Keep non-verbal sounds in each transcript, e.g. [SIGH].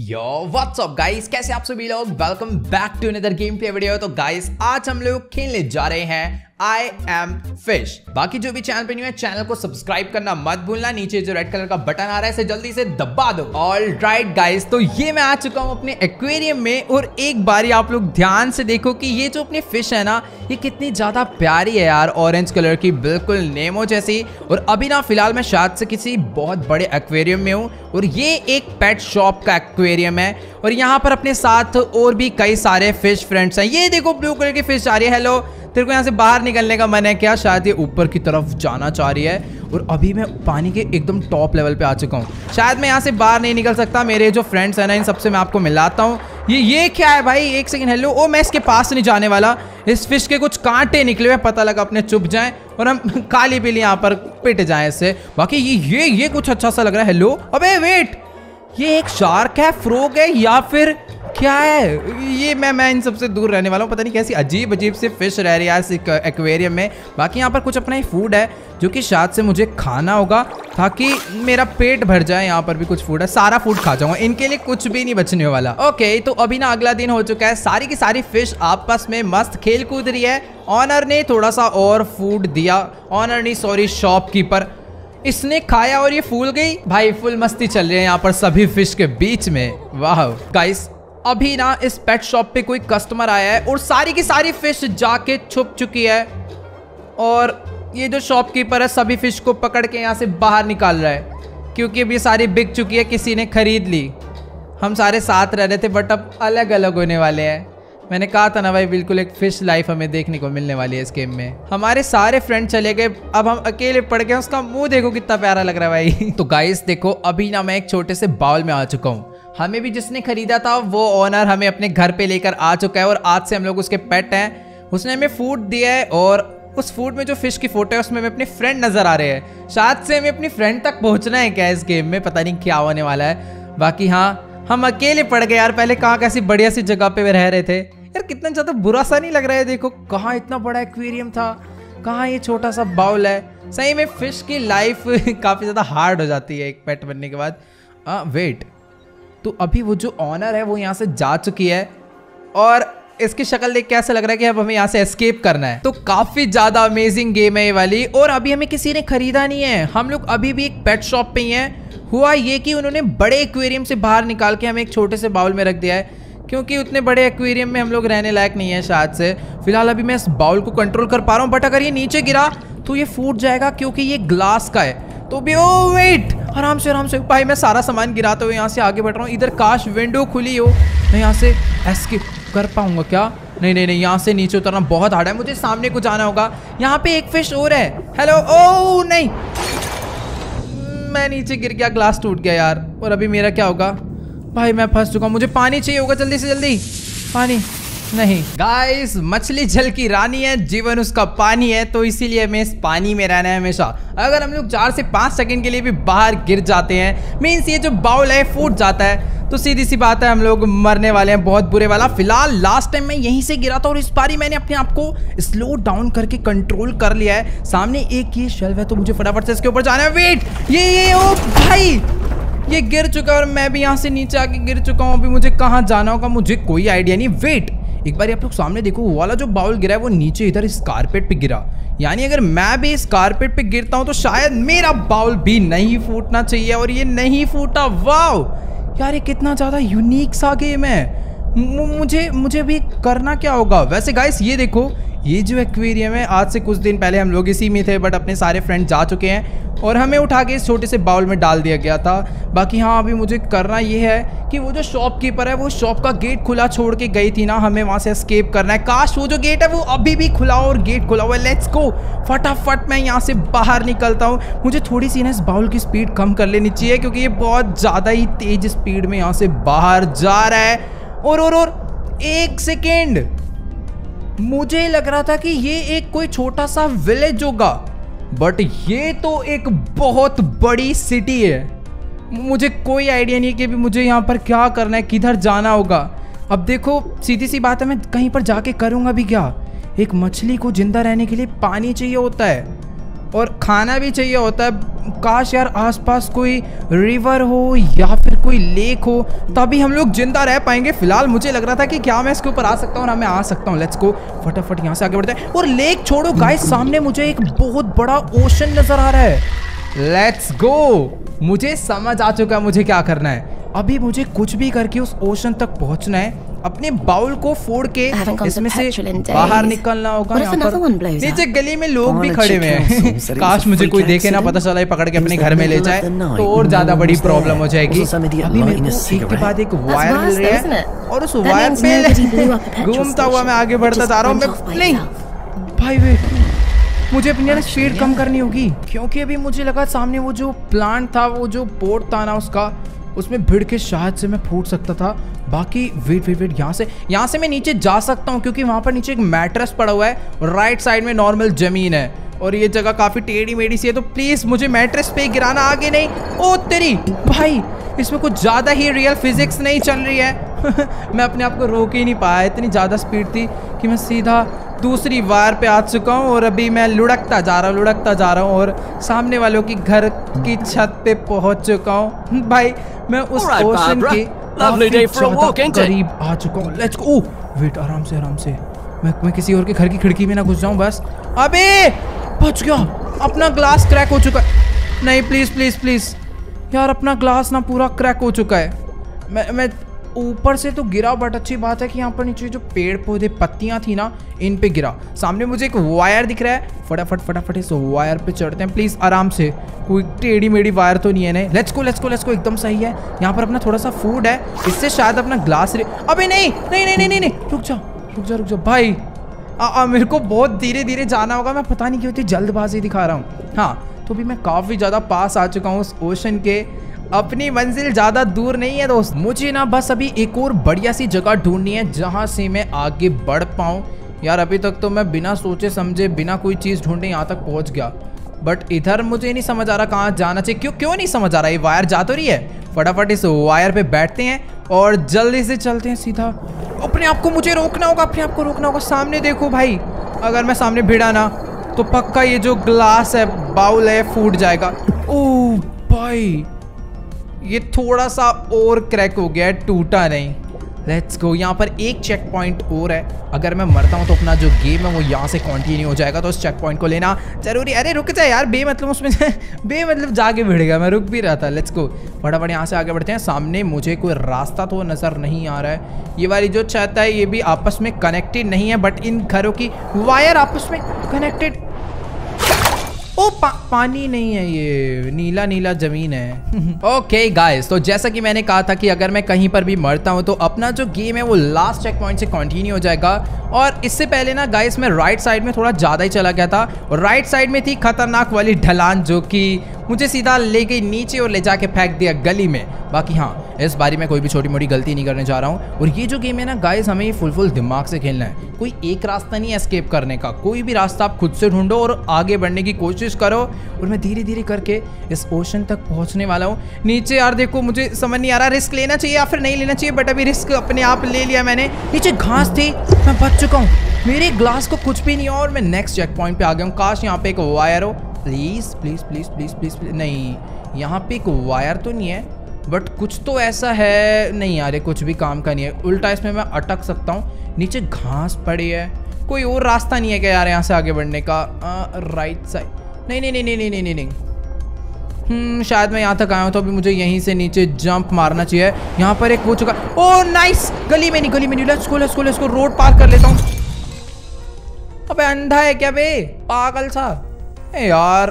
यो up guys कैसे आप सभी लोग? Welcome back to another game play video तो गाइस आज हम लोग खेलने जा रहे हैं आई एम फ़िश बाकी जो भी चैनल पे न्यू है चैनल को सब्सक्राइब करना मत भूलना। नीचे जो रेड कलर का बटन आ रहा है जल्दी से दबा दो। ऑल राइट गाइस तो ये मैं आ चुका हूँ अपने एक्वेरियम में। और एक बारी आप लोग ध्यान से देखो कि ये जो अपनी फ़िश है ना, ये कितनी ज़्यादा प्यारी है यार। ऑरेंज कलर की बिल्कुल नेमो जैसी। और अभी ना, फ़िलहाल मैं शायद से किसी बहुत बड़े एक्वेरियम में हूँ। और ये एक पेट शॉप का एक्वेरियम है। और यहाँ पर अपने साथ और भी कई सारे फ़िश फ्रेंड्स हैं। ये देखो ब्लू कलर की फ़िश आ रही है। हेलो तेरे को यहाँ से बाहर निकलने का मन है क्या? शायद ये ऊपर की तरफ़ जाना चाह रही है। और अभी मैं पानी के एकदम टॉप लेवल पे आ चुका हूँ। शायद मैं यहाँ से बाहर नहीं निकल सकता। मेरे जो फ्रेंड्स हैं ना, इन सबसे मैं आपको मिलाता हूँ। ये ये क्या है भाई? एक सेकंड हेलो ओ, मैं इसके पास नहीं जाने वाला। इस फ़िश के कुछ कांटे निकले हुए पता लगा अपने चुप जाएँ और हम [LAUGHS] काली पीली यहाँ पर पिट जाएँ इससे। बाकी ये ये ये कुछ अच्छा सा लग रहा है। हेलो अबे वेट ये एक शार्क है फ्रोग है या फिर क्या है? ये मैं मैं इन सबसे दूर रहने वाला हूँ। पता नहीं कैसी अजीब अजीब से फ़िश रह रही है इस एक्वेरियम में। बाकी यहाँ पर कुछ अपना ही फ़ूड है, जो कि शायद से मुझे खाना होगा, ताकि मेरा पेट भर जाए। यहाँ पर भी कुछ फ़ूड है। सारा फ़ूड खा जाऊँगा। इनके लिए कुछ भी नहीं बचने वाला। ओके तो अभी ना अगला दिन हो चुका है। सारी की सारी फ़िश आपस में मस्त खेल कूद रही है। ऑनर ने थोड़ा सा और फ़ूड दिया। ऑनर नहीं सॉरी शॉपकीपर इसने खाया और ये फूल गई। भाई फुल मस्ती चल रही है यहाँ पर सभी फ़िश के बीच में। वाह गाइस अभी ना इस पेट शॉप पे कोई कस्टमर आया है और सारी की सारी फ़िश जाके छुप चुकी है। और ये जो शॉपकीपर है, सभी फ़िश को पकड़ के यहाँ से बाहर निकाल रहा है। क्योंकि अब ये सारी बिक चुकी है, किसी ने खरीद ली। हम सारे साथ रह रहे थे बट अब अलग अलग होने वाले हैं। मैंने कहा था ना भाई, बिल्कुल एक फ़िश लाइफ हमें देखने को मिलने वाली है इस गेम में। हमारे सारे फ्रेंड चले गए, अब हम अकेले पड़ गए उसका मुँह देखो कितना प्यारा लग रहा है भाई। [LAUGHS] तो गाइस देखो, अभी ना मैं एक छोटे से बाउल में आ चुका हूँ। हमें भी जिसने खरीदा था वो ओनर हमें अपने घर पे लेकर आ चुका है और आज से हम लोग उसके पेट हैं। उसने हमें फ़ूड दिया है और उस फ़ूड में जो फ़िश की फ़ोटो है उसमें हमें अपने फ्रेंड नज़र आ रहे हैं। शायद से हमें अपनी फ्रेंड तक पहुँचना है क्या इस गेम में? पता नहीं क्या होने वाला है। बाकी हाँ हम अकेले पड़ गए यार पहले कहाँ कैसी बढ़िया सी जगह पे रह रहे थे। यार कितना ज़्यादा बुरा सा नहीं लग रहा है देखो कहाँ इतना बड़ा एक्वेरियम था कहाँ ये छोटा सा बाउल है। सही में फ़िश की लाइफ [LAUGHS] काफ़ी ज़्यादा हार्ड हो जाती है एक पेट बनने के बाद। आ, वेट तो अभी वो जो ऑनर है, वो यहाँ से जा चुकी है। और इसकी शक्ल देख के ऐसा लग रहा है कि अब हमें यहाँ से एस्केप करना है। तो काफ़ी ज़्यादा अमेजिंग गेम है ये वाली। और अभी हमें किसी ने खरीदा नहीं है। हम लोग अभी भी एक पेट शॉप पे ही हैं। हुआ ये कि उन्होंने बड़े एक्वेरियम से बाहर निकाल के हमें एक छोटे से बाउल में रख दिया है। क्योंकि उतने बड़े एक्वेरियम में हम लोग रहने लायक नहीं है शायद से। फ़िलहाल अभी मैं इस बाउल को कंट्रोल कर पा रहा हूँ। बट अगर ये नीचे गिरा तो ये फूट जाएगा क्योंकि ये ग्लास का है। तो भी ओ वेट आराम से आराम से, भाई मैं सारा सामान गिराते हुए यहाँ से आगे बढ़ रहा हूँ। इधर काश विंडो खुली हो। मैं यहाँ से एस्केप कर पाऊँगा क्या? नहीं नहीं नहीं, यहाँ से नीचे उतरना बहुत हार्ड है। मुझे सामने को जाना होगा। यहाँ पे एक फ़िश और है। हेलो ओ नहीं। मैं नीचे गिर गया ग्लास टूट गया यार। और अभी मेरा क्या होगा? भाई मैं फंस चुका हूँ। मुझे पानी चाहिए होगा जल्दी से जल्दी। पानी। नहीं। गाइस मछली जल की रानी है, जीवन उसका पानी है तो इसीलिए हमें इस पानी में रहना है हमेशा। अगर हम लोग चार से पाँच सेकंड के लिए भी बाहर गिर जाते हैं मीन्स ये जो बाउल है, फूट जाता है तो सीधी सी बात है, हम लोग मरने वाले हैं, बहुत बुरे वाला। फ़िलहाल लास्ट टाइम मैं यहीं से गिरा था और इस बारी मैंने अपने आप को स्लो डाउन करके कंट्रोल कर लिया है। सामने एक ये शेल्फ है तो मुझे फटाफट से इसके ऊपर जाना है। वेट ये ये, ओ भाई! ये गिर चुका है और मैं भी यहाँ से नीचे आके गिर चुका हूँ। अभी मुझे कहाँ जाना होगा, मुझे कोई आइडिया नहीं। वेट एक बार आप लोग सामने देखो, वो वाला जो बाउल गिरा है, वो नीचे इधर इस कारपेट पे गिरा। यानी अगर मैं भी इस कारपेट पे गिरता हूँ तो शायद मेरा बाउल भी नहीं फूटना चाहिए और ये नहीं फूटा। वाओ! यार, ये कितना ज़्यादा यूनिक सा गेम है। मुझे मुझे भी करना क्या होगा? वैसे गाइस ये देखो ये जो एक्वेरियम है, आज से कुछ दिन पहले हम लोग इसी में थे बट अपने सारे फ्रेंड जा चुके हैं और हमें उठा के इस छोटे से बाउल में डाल दिया गया था। बाकी हाँ अभी मुझे करना ये है कि वो जो शॉपकीपर है, वो शॉप का गेट खुला छोड़ के गई थी ना, हमें वहाँ से स्केप करना है। काश वो जो गेट है, वो अभी भी खुला हो और गेट खुला हुआ है। लेट्स गो फटाफट मैं यहाँ से बाहर निकलता हूँ। मुझे थोड़ी सी ना इस बाउल की स्पीड कम कर लेनी चाहिए, क्योंकि ये बहुत ज़्यादा ही तेज स्पीड में यहाँ से बाहर जा रहा है। और और और, एक सेकेंड मुझे लग रहा था कि ये एक कोई छोटा सा विलेज होगा बट ये तो एक बहुत बड़ी सिटी है। मुझे कोई आइडिया नहीं कि मुझे यहाँ पर क्या करना है, किधर जाना होगा। अब देखो सीधी सी बात है, मैं कहीं पर जाके करूँगा भी क्या? एक मछली को ज़िंदा रहने के लिए पानी चाहिए होता है। और खाना भी चाहिए होता है। काश यार आसपास कोई रिवर हो या फिर कोई लेक हो, तभी हम लोग ज़िंदा रह पाएँगे। फ़िलहाल मुझे लग रहा था कि क्या मैं इसके ऊपर आ सकता हूँ ना मैं आ सकता हूँ। लेट्स गो फटाफट यहाँ से आगे बढ़ते हैं। और लेक छोड़ो गाइस सामने मुझे एक बहुत बड़ा ओशन नज़र आ रहा है। लेट्स गो मुझे समझ आ चुका है मुझे क्या करना है। अभी मुझे कुछ भी करके उस ओशन तक पहुँचना है। अपने बाउल को फोड़ के इसमें से बाहर निकलना होगा यहाँ पर। नीचे गली में लोग भी खड़े हुए हैं। काश मुझे कोई देखे ना पता चला पकड़ के अपने घर में ले जाए तो और ज़्यादा बड़ी प्रॉब्लम हो जाएगी। अभी मेरे को एक के बाद एक वायर मिल रही है और उस वायर पे घूमता हुआ मैं आगे बढ़ता जा रहा हूँ। नहीं भाई वे मुझे अपनी ना स्पीड कम करनी होगी। क्योंकि अभी मुझे लगा सामने वो जो प्लांट था वो जो बोर्ड था ना उसका उसमें भिड़ के शायद से मैं फूट सकता था। बाकी वेट वेट वेट यहाँ से यहाँ से मैं नीचे जा सकता हूँ क्योंकि वहाँ पर नीचे एक मैट्रेस पड़ा हुआ है। और राइट साइड में नॉर्मल ज़मीन है। और ये जगह काफ़ी टेढ़ी मेढ़ी सी है तो प्लीज़ मुझे मैट्रेस पे गिराना आगे नहीं। ओ तेरी, भाई, इसमें कुछ ज़्यादा ही रियल फिजिक्स नहीं चल रही है। [LAUGHS] मैं अपने आप को रोक ही नहीं पाया। इतनी ज़्यादा स्पीड थी कि मैं सीधा दूसरी वार पे आ चुका हूँ और अभी मैं लुढ़कता जा रहा हूँ लुढ़कता जा रहा हूँ और सामने वालों की घर की छत पे पहुँच चुका हूँ। [LAUGHS] भाई मैं उस ओशन के करीब आ चुका हूँ। लेट्स गो वेट आराम से आराम से। मैं मैं किसी और के घर की खिड़की में ना घुस जाऊँ बस। अबे बच गया। अपना ग्लास क्रैक हो चुका है। नहीं प्लीज़ प्लीज़ प्लीज़ यार अपना ग्लास ना पूरा क्रैक हो चुका है। मैं मैं ऊपर से तो गिरा बट अच्छी बात है कि यहाँ पर नीचे जो पेड़ पौधे, पत्तियाँ थी ना, इन पे गिरा। सामने मुझे एक वायर दिख रहा है। फटाफट फटाफट इस वायर पे चढ़ते हैं। प्लीज़ आराम से। कोई टेढ़ी मेढ़ी वायर तो नहीं है नहीं लेट्स को लेट्स को लेट्स को एकदम सही है। यहाँ पर अपना थोड़ा सा फ़ूड है। इससे शायद अपना ग्लास अबे नहीं नहीं नहीं नहीं नहीं रुक जा रुक जा रुक जा। भाई मेरे को बहुत धीरे धीरे जाना होगा। मैं पता नहीं क्यों इतनी जल्दबाजी दिखा रहा हूँ। हाँ तो भी मैं काफ़ी ज़्यादा पास आ चुका हूँ उस ओशन के। अपनी मंजिल ज़्यादा दूर नहीं है दोस्त। मुझे ना बस अभी एक और बढ़िया सी जगह ढूंढनी है, जहाँ से मैं आगे बढ़ पाऊँ। यार, अभी तक तो मैं बिना सोचे, समझे, बिना कोई चीज़ ढूंढे यहाँ तक पहुँच गया। बट इधर मुझे नहीं समझ आ रहा कहाँ जाना चाहिए। क्यों क्यों नहीं समझ आ रहा? ये वायर जा तो रही है? फटाफट इस वायर पे बैठते हैं और जल्दी से चलते हैं सीधा। अपने आप को मुझे रोकना होगा, अपने आप को रोकना होगा। सामने देखो भाई, अगर मैं सामने भिड़ा ना तो पक्का ये जो ग्लास है, बाउल है, फूट जाएगा। ओ भाई ये थोड़ा सा और क्रैक हो गया है, टूटा नहीं। लेट्स गो यहाँ पर एक चेक पॉइंट और है। अगर मैं मरता हूँ तो अपना जो गेम है वो यहाँ से कंटिन्यू हो जाएगा तो उस चेक पॉइंट को लेना ज़रूरी अरे, रुक जाए यार बे मतलब उसमें [LAUGHS] बे मतलब जाके भिड़ गया मैं, रुक भी रहा था। लेट्स गो फटाफट यहाँ से आगे बढ़ते हैं। सामने मुझे कोई रास्ता तो नज़र नहीं आ रहा है। ये वाली जो छत है, ये भी आपस में कनेक्टेड नहीं है बट इन घरों की वायर आपस में कनेक्टेड ओ पा, पानी नहीं है ये। नीला नीला ज़मीन है। [LAUGHS] ओके गाइस तो जैसा कि मैंने कहा था कि अगर मैं कहीं पर भी मरता हूँ तो अपना जो गेम है वो लास्ट चेक पॉइंट से कंटिन्यू हो जाएगा। और इससे पहले ना गाइस मैं राइट साइड में थोड़ा ज़्यादा ही चला गया था। और राइट साइड में थी खतरनाक वाली ढलान जो कि मुझे सीधा ले गई नीचे और ले जाके फेंक दिया गली में। बाकी हाँ इस बारे में कोई भी छोटी मोटी गलती नहीं करने जा रहा हूँ। और ये जो गेम है ना गाइस हमें फुल फुल दिमाग से खेलना है। कोई एक रास्ता नहीं है एस्केप करने का। कोई भी रास्ता आप खुद से ढूंढो और आगे बढ़ने की कोशिश करो। और मैं धीरे धीरे करके इस ओशन तक पहुँचने वाला हूँ। नीचे यार देखो, मुझे समझ नहीं आ रहा रिस्क लेना चाहिए या फिर नहीं लेना चाहिए बट अभी रिस्क अपने आप ले लिया मैंने। नीचे घास थी, मैं बच चुका हूँ। मेरे ग्लास को कुछ भी नहीं हो और मैं नेक्स्ट चेक पॉइंट पे आ गया हूँ। काश यहाँ पे एक वायर हो। Please please please please please please नहीं यहाँ पे एक वायर तो नहीं है बट कुछ तो ऐसा है। नहीं यार ये कुछ भी काम का नहीं है। उल्टा इसमें मैं अटक सकता हूँ। नीचे घास पड़ी है। कोई और रास्ता नहीं है क्या यार यहाँ से आगे बढ़ने का? आ, राइट साइड नहीं नहीं नहीं नहीं नहीं नहीं नहीं। हम्म शायद मैं यहाँ तक आया हूँ तो अभी मुझे यहीं से नीचे जंप मारना चाहिए। यहाँ पर एक हो चुका। ओ नाइस गली में नहीं गली में नहीं। लेट्स लेट्स रोड पार कर लेता हूँ। अबे अंधा है क्या बे? पागल सा। यार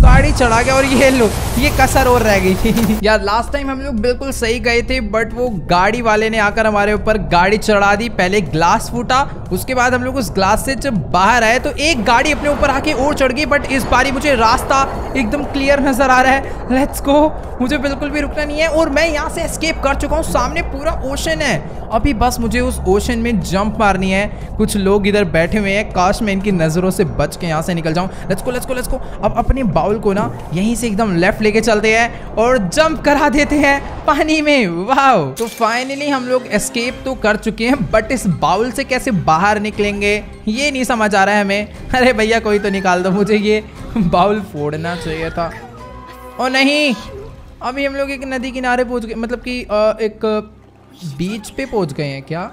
गाड़ी चढ़ा गया और ये लो, ये कसर और रह गई थी। [LAUGHS] यार लास्ट टाइम हम लोग बिल्कुल सही गए थे बट वो गाड़ी वाले ने आकर हमारे ऊपर गाड़ी चढ़ा दी, पहले ग्लास फूटा, उसके बाद हम लोग उस ग्लास से जब बाहर आए तो एक गाड़ी अपने ऊपर आके और चढ़ गई बट इस बारी मुझे रास्ता एकदम क्लियर नज़र आ रहा है। लेट्स गो मुझे बिल्कुल भी रुकना नहीं है, और मैं यहाँ से एस्केप कर चुका हूँ, सामने पूरा ओशन है। अभी बस मुझे उस ओशन में जंप मारनी है। कुछ लोग इधर बैठे हुए हैं, काश मैं इनकी नज़रों से बच के यहाँ से निकल जाऊँ। लेट्स को लेट्स को लेट्स को अब अपने बाउल को ना यहीं से एकदम लेफ़्ट लेके चलते हैं और जंप करा देते हैं पानी में। वाह तो फाइनली हम लोग एस्केप तो कर चुके हैं बट इस बाउल से कैसे बाहर निकलेंगे, ये नहीं समझ आ रहा है हमें। अरे भैया, कोई तो निकाल दो मुझे ये। बाउल फोड़ना चाहिए था। ओ नहीं, अभी हम लोग एक नदी किनारे पहुँच गए मतलब कि एक बीच पे पहुँच गए हैं क्या?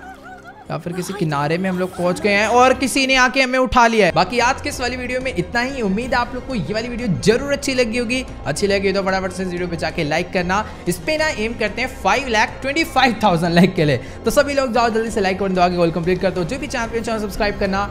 या फिर किसी किनारे में हम लोग पहुँच गए हैं और किसी ने आके हमें उठा लिया है। बाकी आज के इस वाली वीडियो में इतना ही। उम्मीद आप लोग को ये वाली वीडियो ज़रूर अच्छी लगी होगी। अच्छी लगी तो फटाफट से वीडियो पे जाके लाइक करना। इस पे ना एम करते हैं five lakh twenty five thousand like के लिए। तो सभी लोग जाओ जल्दी से लाइक कर दो आगे गोल कंप्लीट कर दो। जो भी चैनल पे चैनल सब्सक्राइब करना।